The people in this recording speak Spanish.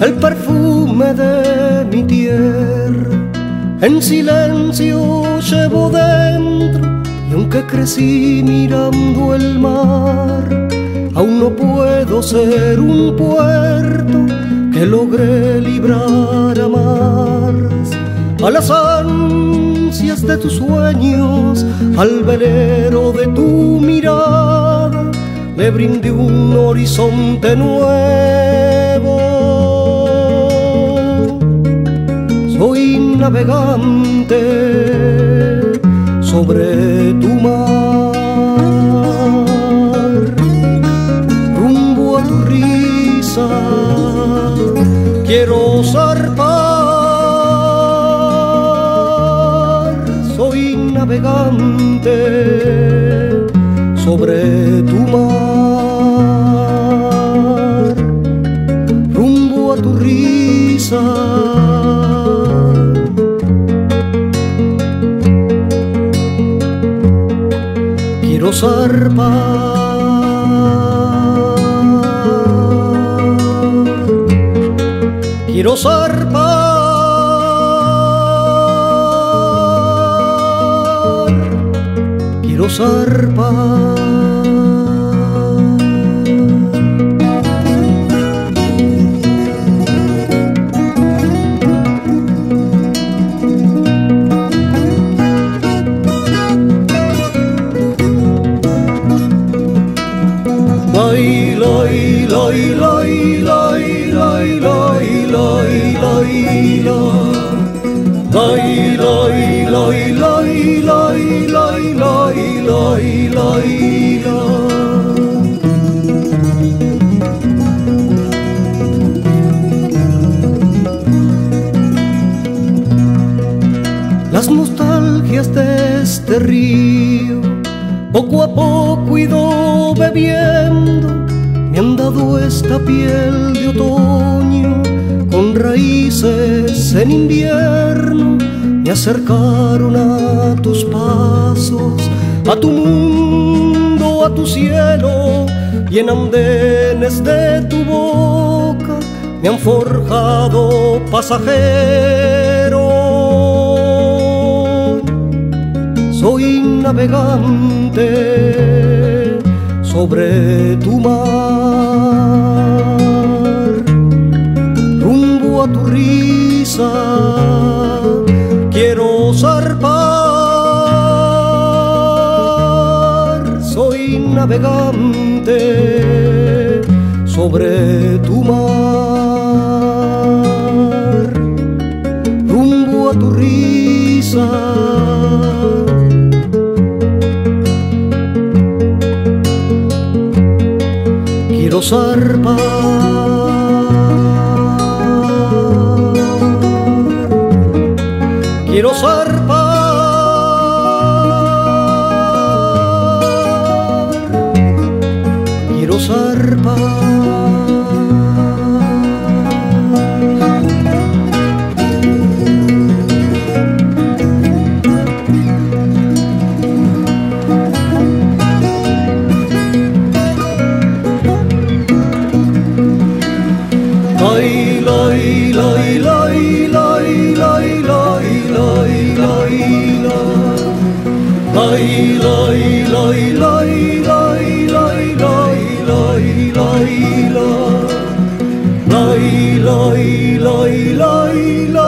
El perfume de mi tierra en silencio llevo dentro y aunque crecí mirando el mar, aún no puedo ser un puerto que logré librar a Mars, a las ansias de tus sueños, al velero de tu mirada, le brindé un horizonte nuevo. Soy navegante sobre tu mar, sobre tu mar, rumbo a tu risa. quiero zarpar. Quiero zarpar. los arpas. loi loi loi loi loi loi loi loi loi loi loi loi loi río. Poco a poco ido bebiendo, me han dado esta piel de otoño, con raíces en invierno, me acercaron a tus pasos, a tu mundo, a tu cielo, y en andenes de tu boca me han forjado pasajero. Soy navegante sobre tu mar, rumbo a tu risa, quiero zarpar, soy navegante sobre tu mar, quiero zarpar. Quiero zarpar. Quiero zarpar. loi loi loi loi loi loi